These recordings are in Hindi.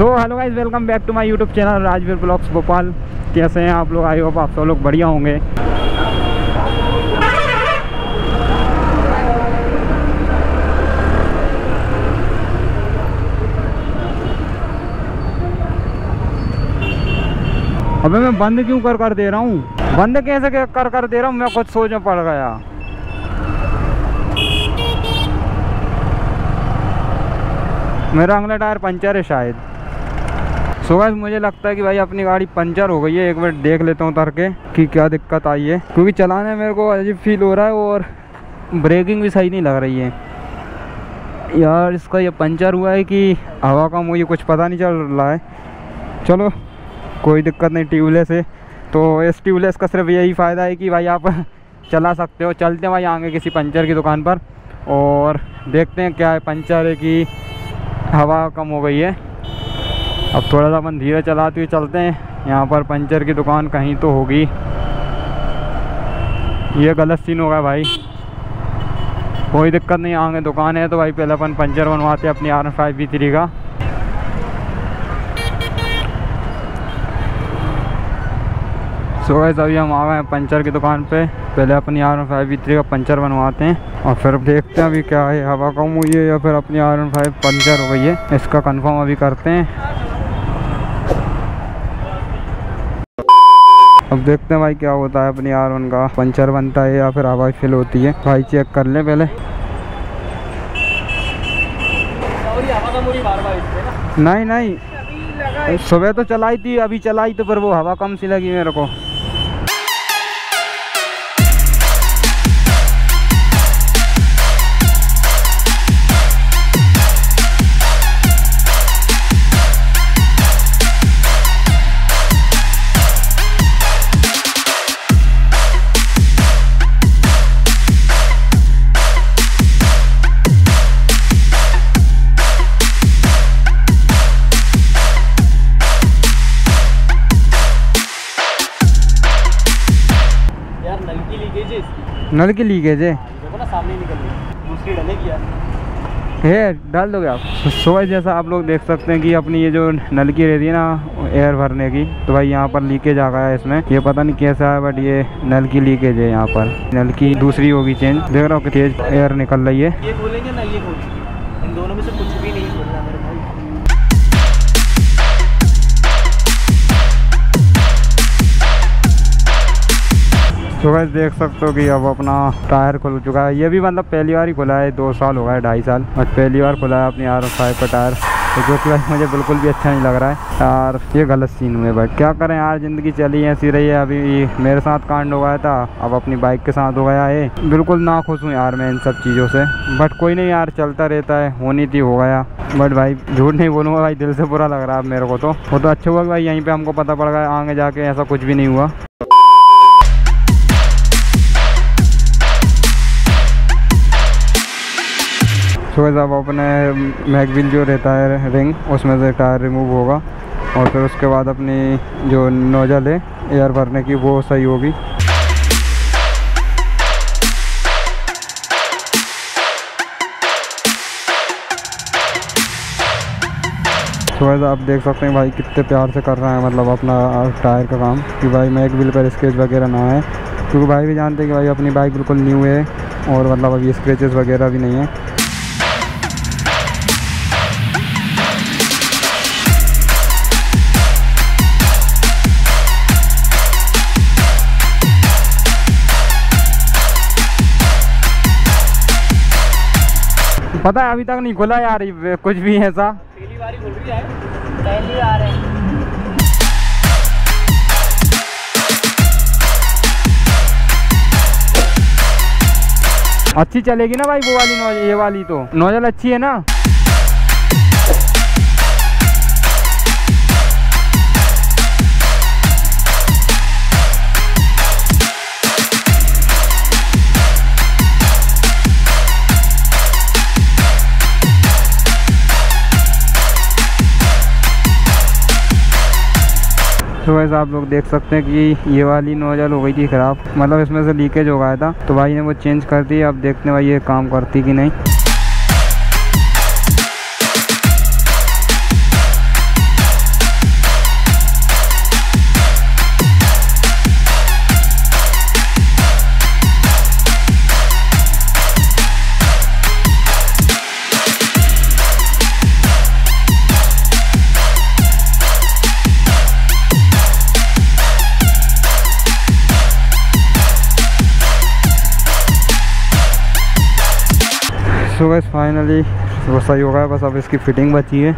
So hello guys welcome back to my YouTube channel Rajveer blogs Bhopal कैसे हैं आप लोग? आई होप आप सब लोग बढ़िया होंगे। अबे मैं बंद क्यों कर कर दे रहा हूँ? बंद कैसे कर कर दे रहा हूँ? मैं खुद सोच में पड़ गया। मेरा अगला टायर पंचर है शायद। सो so मुझे लगता है कि भाई अपनी गाड़ी पंचर हो गई है। एक बार देख लेता हूँ उतर के कि क्या दिक्कत आई है। क्योंकि चलाने मेरे को अजीब फील हो रहा है और ब्रेकिंग भी सही नहीं लग रही है। यार, इसका ये पंचर हुआ है कि हवा का मुझे कुछ पता नहीं चल रहा है। चलो, कोई दिक्कत नहीं ट्यूबलेस है। तो इस ट्यूबलेस का सिर्फ़ यही फ़ायदा है कि भाई आप चला सकते हो। चलते हैं भाई आगे किसी पंचर की दुकान पर और देखते हैं क्या है। पंचर है कि हवा कम हो गई है। अब थोड़ा सा अपन धीरे चलाते हुए चलते हैं। यहाँ पर पंचर की दुकान कहीं तो होगी। ये गलत सीन होगा भाई। कोई दिक्कत नहीं, आगे दुकान है तो भाई पहले अपन पंचर बनवाते हैं अपनी R N five B three का। सो गए अभी हम आ गए हैं पंचर की दुकान पे। पहले अपनी R N five B three का पंचर बनवाते हैं और फिर देखते हैं अभी क्या है, हवा कम हुई है या फिर अपनी आर एन फाइव पंचर हो गई है। इसका कंफर्म अभी करते हैं। अब देखते हैं भाई क्या होता है, अपनी आर का पंचर बनता है या फिर हवा फिल होती है। भाई चेक कर ले पहले। नहीं नहीं। सुबह तो चलाई थी, अभी चलाई तो पर वो हवा कम सी लगी मेरे को। नल की लीकेज है देखो ना सामने निकल। रही दूसरी डलेगी यार है। डाल दोगे आप? सुबह जैसा आप लोग देख सकते हैं कि अपनी ये जो नल की रहती है ना एयर भरने की तो भाई यहाँ पर लीकेज आ गया है इसमें। ये पता नहीं कैसा है बट ये नल की लीकेज है यहाँ पर। नल की दूसरी होगी चेंज देख रहा हूँ तेज एयर निकल रही है। ये खोलेंगे ना ये खोलेंगे। इन दोनों में से कुछ भी नहीं खोलना मेरे भाई। तो वैसे देख सकते हो कि अब अपना टायर खुल चुका है। ये भी मतलब पहली बार ही खुला है, दो साल हो गए, ढाई साल। और पहली बार खुला है अपनी आर फाइव का टायर। तो जो कि मुझे बिल्कुल भी अच्छा नहीं लग रहा है। यार, ये गलत सीन हुए बट क्या करें यार, ज़िंदगी चली ऐसी रही है अभी। मेरे साथ कांड हो गया था, अब अपनी बाइक के साथ हो गया है। बिल्कुल ना खुश हूँ यार मैं इन सब चीज़ों से। बट कोई नहीं यार, चलता रहता है होनी थी, हो गया। बट भाई, झूठ नहीं बोलूँगा, भाई दिल से बुरा लग रहा है मेरे को तो। वो तो अच्छा हुआ भाई यहीं पर हमको पता पड़ गया, आगे जाके ऐसा कुछ भी नहीं हुआ। तो अब अपने मैगविल जो रहता है रिंग उसमें से टायर रिमूव होगा और फिर उसके बाद अपनी जो नोजल है एयर भरने की, वो सही होगी। तो वैसे आप देख सकते हैं भाई कितने प्यार से कर रहा है मतलब अपना टायर का काम, कि भाई मैग बिल पर स्केच वगैरह ना आए। क्योंकि भाई भी जानते हैं कि भाई अपनी बाइक बिल्कुल न्यू है और मतलब अभी स्क्रेचेस वगैरह भी नहीं है। पता है अभी तक नहीं खुला यार कुछ भी ऐसा। पहली बार खुल रही है। पहली बार है। अच्छी चलेगी ना भाई वो वाली नोजल ये वाली तो। नोजल अच्छी है ना? तो वैसे आप लोग देख सकते हैं कि ये वाली नोजल हो गई थी ख़राब। मतलब इसमें से लीकेज हो गया था। तो भाई ने वो चेंज कर दी, अब देखते हैं भाई ये काम करती कि नहीं। सो गैस फाइनली वो सही हो गया बस अब इसकी फिटिंग बची है।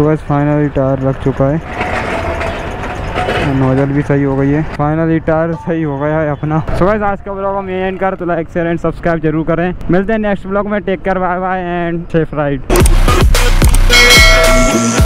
सो बस फाइनली टायर लग चुका है। नोजल भी सही हो गई है। फाइनली टायर सही हो गया है अपना। सो गैस आज का ब्लॉग हम एंड कर तो लाइक शेयर एंड सब्सक्राइब ज़रूर करें। मिलते हैं नेक्स्ट ब्लॉग में। टेक कर bye bye and safe ride